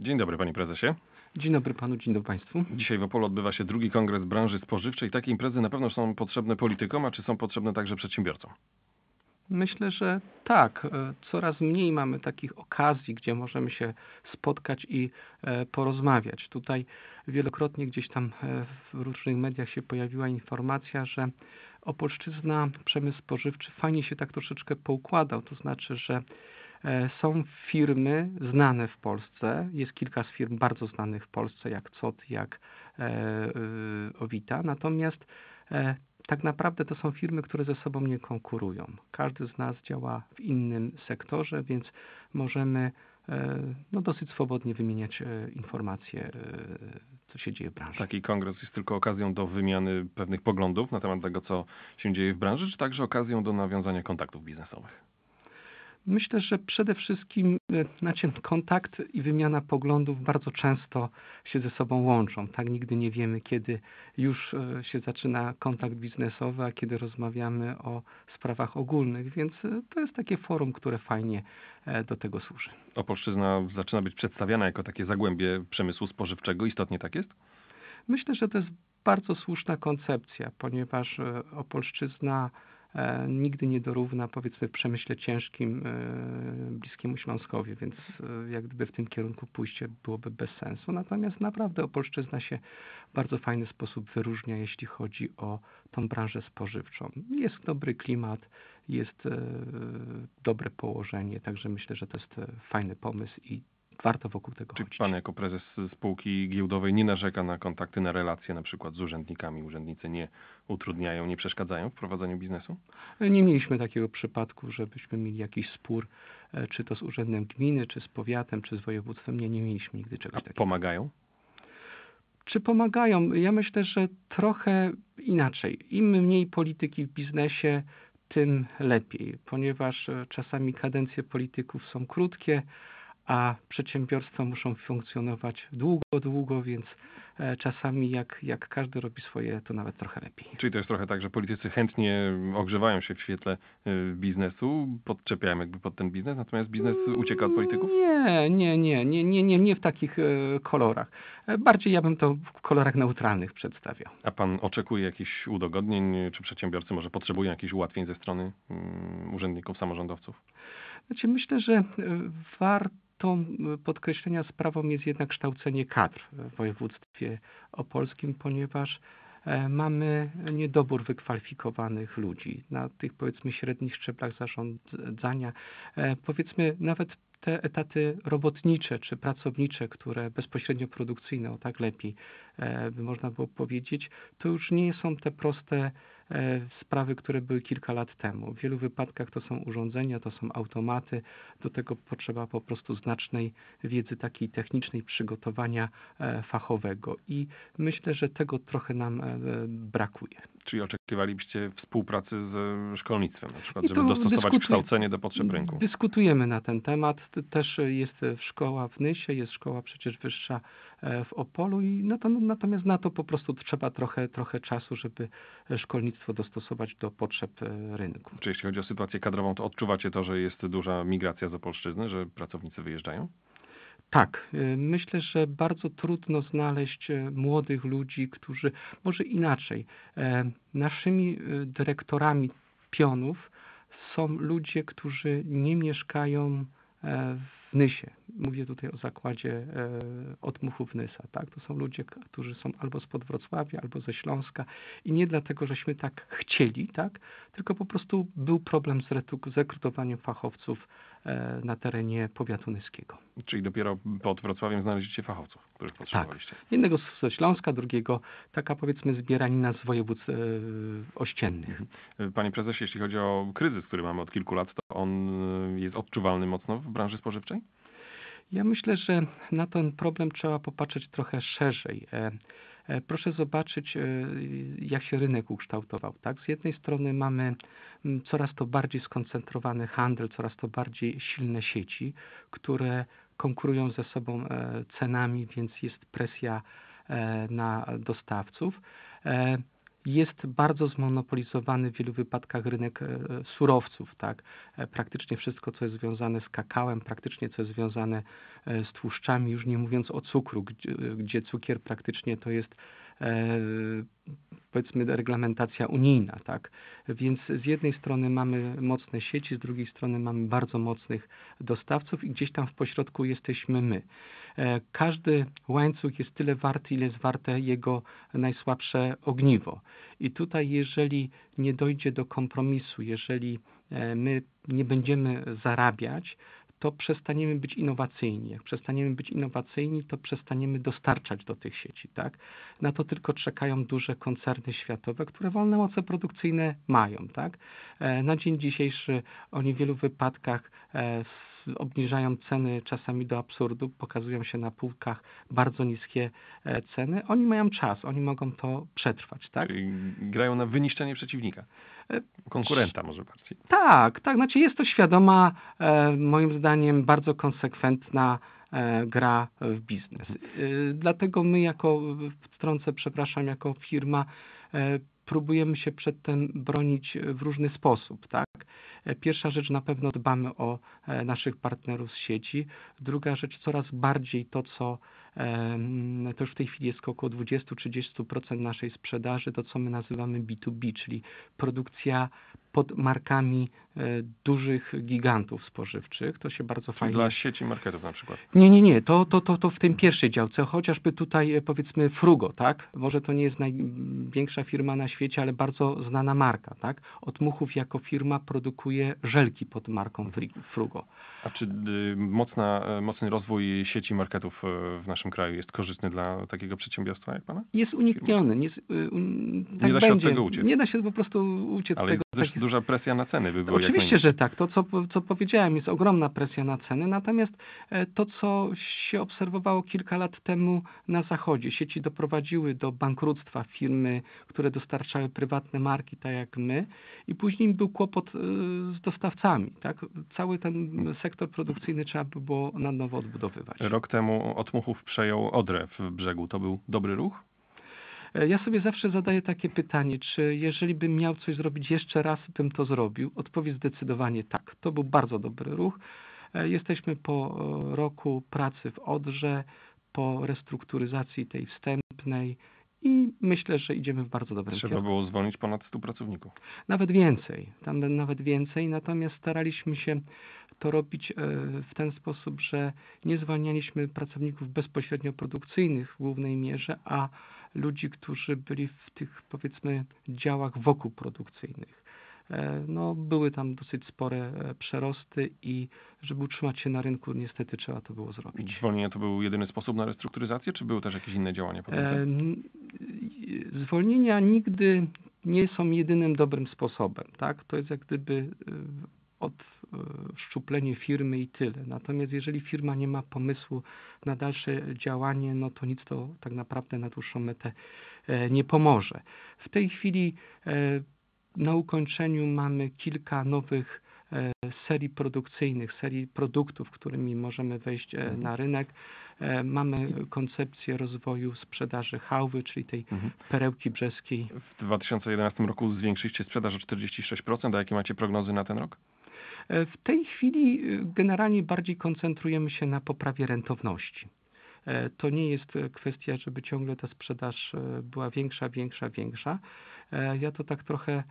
Dzień dobry, panie prezesie. Dzień dobry panu, dzień dobry państwu. Dzisiaj w Opolu odbywa się drugi kongres branży spożywczej. Takie imprezy na pewno są potrzebne politykom, a czy są potrzebne także przedsiębiorcom? Myślę, że tak. E, Coraz mniej mamy takich okazji, gdzie możemy się spotkać i e, porozmawiać. Tutaj wielokrotnie gdzieś tam e, w różnych mediach się pojawiła informacja, że Opolszczyzna, przemysł spożywczy fajnie się tak troszeczkę poukładał. To znaczy, że są firmy znane w Polsce, jest kilka z firm bardzo znanych w Polsce, jak COT, jak e, e, Owita, natomiast tak naprawdę to są firmy, które ze sobą nie konkurują. Każdy z nas działa w innym sektorze, więc możemy no, dosyć swobodnie wymieniać informacje, co się dzieje w branży. Taki kongres jest tylko okazją do wymiany pewnych poglądów na temat tego, co się dzieje w branży, czy także okazją do nawiązania kontaktów biznesowych? Myślę, że przede wszystkim e, znaczy, kontakt i wymiana poglądów bardzo często się ze sobą łączą. Tak nigdy nie wiemy, kiedy już e, się zaczyna kontakt biznesowy, a kiedy rozmawiamy o sprawach ogólnych, więc e, to jest takie forum, które fajnie do tego służy. Opolszczyzna zaczyna być przedstawiana jako takie zagłębie przemysłu spożywczego. Istotnie tak jest? Myślę, że to jest bardzo słuszna koncepcja, ponieważ Opolszczyzna nigdy nie dorówna powiedzmy w przemyśle ciężkim e, bliskiemu Śląskowi, więc e, jak gdyby w tym kierunku pójście byłoby bez sensu. Natomiast naprawdę Opolszczyzna się w bardzo fajny sposób wyróżnia, jeśli chodzi o tą branżę spożywczą. Jest dobry klimat, jest dobre położenie, także myślę, że to jest fajny pomysł i warto wokół tego Czy chodzić. pan jako prezes spółki giełdowej nie narzeka na kontakty, na relacje na przykład z urzędnikami? Urzędnicy nie utrudniają, nie przeszkadzają w prowadzeniu biznesu? Nie mieliśmy takiego przypadku, żebyśmy mieli jakiś spór, e, czy to z urzędem gminy, czy z powiatem, czy z województwem. Nie, nie mieliśmy nigdy czegoś A takiego. pomagają? Czy pomagają? Ja myślę, że trochę inaczej. Im mniej polityki w biznesie, tym lepiej, ponieważ e, czasami kadencje polityków są krótkie, a przedsiębiorstwa muszą funkcjonować długo, długo, więc e, czasami jak, jak każdy robi swoje, to nawet trochę lepiej. Czyli to jest trochę tak, że politycy chętnie ogrzewają się w świetle e, biznesu, podczepiają jakby pod ten biznes, natomiast biznes ucieka od polityków? Nie, nie, nie, nie, nie, nie, nie w takich e, kolorach. Bardziej ja bym to w kolorach neutralnych przedstawiał. A pan oczekuje jakichś udogodnień, czy przedsiębiorcy może potrzebują jakichś ułatwień ze strony um, urzędników, samorządowców? Znaczy myślę, że warto tą podkreślenia sprawą jest jednak kształcenie kadr w województwie opolskim, ponieważ e, mamy niedobór wykwalifikowanych ludzi na tych powiedzmy średnich szczeblach zarządzania. E, powiedzmy nawet te etaty robotnicze czy pracownicze, które bezpośrednio produkcyjne, o tak lepiej e, by można było powiedzieć, to już nie są te proste sprawy, które były kilka lat temu. W wielu wypadkach to są urządzenia, to są automaty, do tego potrzeba po prostu znacznej wiedzy takiej technicznej, przygotowania e, fachowego i myślę, że tego trochę nam e, brakuje. Czyli oczekiwalibyście współpracy z szkolnictwem, na przykład, żeby dostosować kształcenie do potrzeb rynku? Dyskutujemy na ten temat. Też jest szkoła w Nysie, jest szkoła przecież wyższa w Opolu i natomiast na to po prostu trzeba trochę, trochę czasu, żeby szkolnictwo szkolnictwo dostosować do potrzeb e, rynku. Czy jeśli chodzi o sytuację kadrową, to odczuwacie to, że jest duża migracja z Opolszczyzny, że pracownicy wyjeżdżają? Tak, e, myślę, że bardzo trudno znaleźć e, młodych ludzi, którzy, może inaczej, naszymi dyrektorami pionów są ludzie, którzy nie mieszkają w Nysie. Mówię tutaj o zakładzie e, odmuchów Nysa. Tak? To są ludzie, którzy są albo spod Wrocławia, albo ze Śląska i nie dlatego, żeśmy tak chcieli, tak? tylko po prostu był problem z rekrutowaniem fachowców na terenie powiatu nyskiego. Czyli dopiero pod Wrocławiem znaleźliście fachowców, których potrzebowaliście. Tak. Jednego ze Śląska, drugiego taka powiedzmy zbieranina z województw e, ościennych. Mhm. Panie prezesie, jeśli chodzi o kryzys, który mamy od kilku lat, to on jest odczuwalny mocno w branży spożywczej? Ja myślę, że na ten problem trzeba popatrzeć trochę szerzej. E, e, proszę zobaczyć, e, jak się rynek ukształtował. Tak? Z jednej strony mamy coraz to bardziej skoncentrowany handel, coraz to bardziej silne sieci, które konkurują ze sobą cenami, więc jest presja na dostawców. Jest bardzo zmonopolizowany w wielu wypadkach rynek e, surowców, tak? E, Praktycznie wszystko, co jest związane z kakałem, praktycznie co jest związane e, z tłuszczami, już nie mówiąc o cukru, gdzie, gdzie cukier praktycznie to jest powiedzmy reglamentacja unijna, tak? Więc z jednej strony mamy mocne sieci, z drugiej strony mamy bardzo mocnych dostawców i gdzieś tam w pośrodku jesteśmy my. E, Każdy łańcuch jest tyle warty, ile jest warte jego najsłabsze ogniwo. I tutaj, jeżeli nie dojdzie do kompromisu, jeżeli e, my nie będziemy zarabiać, to przestaniemy być innowacyjni. Jak przestaniemy być innowacyjni, to przestaniemy dostarczać do tych sieci. Tak? Na to tylko czekają duże koncerny światowe, które wolne moce produkcyjne mają. Tak? E, Na dzień dzisiejszy oni w wielu wypadkach e, obniżają ceny czasami do absurdu, pokazują się na półkach bardzo niskie e, ceny. Oni mają czas, oni mogą to przetrwać. Tak? Czyli grają na wyniszczenie przeciwnika. E, Konkurenta może bardziej. Tak, tak. Znaczy jest to świadoma, e, moim zdaniem, bardzo konsekwentna gra w biznes. Dlatego my jako, wtrącę, przepraszam, jako firma próbujemy się przed tym bronić w różny sposób, tak? E, Pierwsza rzecz, na pewno dbamy o e, naszych partnerów z sieci. Druga rzecz, coraz bardziej to, co to już w tej chwili jest około 20-30% naszej sprzedaży, to co my nazywamy B2B, czyli produkcja pod markami e, dużych gigantów spożywczych. To się bardzo Czyli fajnie dla sieci marketów na przykład. nie, nie, nie, to, to, to, to w tym pierwszej działce, chociażby tutaj e, powiedzmy Frugo, tak? Może to nie jest największa firma na świecie, ale bardzo znana marka, tak? Otmuchów jako firma produkuje żelki pod marką Frugo. A czy y, mocna, e, mocny rozwój sieci marketów w naszym kraju jest korzystny dla takiego przedsiębiorstwa jak Pana? Jest unikniony, jest, y, tak Nie da się od będzie. tego uciec. Nie da się po prostu uciec Ale tego. Też duża presja na ceny by było jak Oczywiście, że tak. To, co, co powiedziałem, jest ogromna presja na ceny, natomiast e, to, co się obserwowało kilka lat temu na Zachodzie, sieci doprowadziły do bankructwa firmy, które dostarczały prywatne marki, tak jak my, i później był kłopot e, z dostawcami. Tak? Cały ten sektor produkcyjny trzeba by było na nowo odbudowywać. Rok temu Otmuchów przejął Odrę w brzegu. To był dobry ruch? E, Ja sobie zawsze zadaję takie pytanie, czy jeżeli bym miał coś zrobić jeszcze raz, bym to zrobił? Odpowiedź zdecydowanie tak. To był bardzo dobry ruch. E, Jesteśmy po e, roku pracy w Odrze, po restrukturyzacji tej wstępnej i myślę, że idziemy w bardzo dobrym Trzeba kierunku. było zwolnić ponad 100 pracowników. Nawet więcej, tam nawet więcej, natomiast staraliśmy się to robić w ten sposób, że nie zwalnialiśmy pracowników bezpośrednio produkcyjnych w głównej mierze, a ludzi, którzy byli w tych powiedzmy działach wokół produkcyjnych. E, No, były tam dosyć spore e, przerosty i żeby utrzymać się na rynku, niestety trzeba to było zrobić. Zwolnienie to był jedyny sposób na restrukturyzację, czy były też jakieś inne działania? E, n- Zwolnienia nigdy nie są jedynym dobrym sposobem, tak? To jest jak gdyby e, odszczuplenie firmy i tyle. Natomiast jeżeli firma nie ma pomysłu na dalsze działanie, no to nic to tak naprawdę na dłuższą metę e, nie pomoże. W tej chwili e, na ukończeniu mamy kilka nowych e, serii produkcyjnych, serii produktów, którymi możemy wejść e, na rynek. E, Mamy koncepcję rozwoju sprzedaży hałwy, czyli tej Mhm. perełki brzeskiej. W 2011 roku zwiększyliście sprzedaż o 46%, a jakie macie prognozy na ten rok? W tej chwili e, generalnie bardziej koncentrujemy się na poprawie rentowności. E, To nie jest e, kwestia, żeby ciągle ta sprzedaż e, była większa, większa, większa. Ja to tak trochę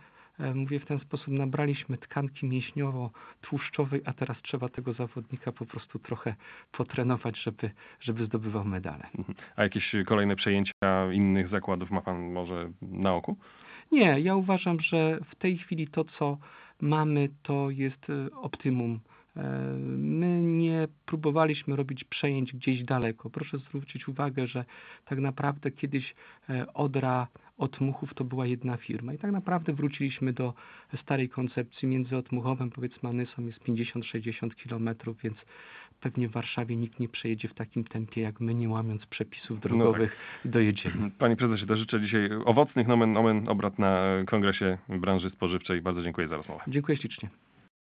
mówię w ten sposób, nabraliśmy tkanki mięśniowo-tłuszczowej, a teraz trzeba tego zawodnika po prostu trochę potrenować, żeby, żeby zdobywał medale. Mhm. A jakieś kolejne przejęcia innych zakładów ma Pan może na oku? Nie, ja uważam, że w tej chwili to, co mamy, to jest e, optymum. E, My nie próbowaliśmy robić przejęć gdzieś daleko. Proszę zwrócić uwagę, że tak naprawdę kiedyś e, Odra Otmuchów to była jedna firma i tak naprawdę wróciliśmy do starej koncepcji między Otmuchowem, powiedzmy, a Nysą jest 50-60 kilometrów, więc pewnie w Warszawie nikt nie przejedzie w takim tempie jak my, nie łamiąc przepisów drogowych, dojedziemy. Panie prezesie, to życzę dzisiaj owocnych nomen omen obrad na kongresie branży spożywczej. Bardzo dziękuję za rozmowę. Dziękuję ślicznie.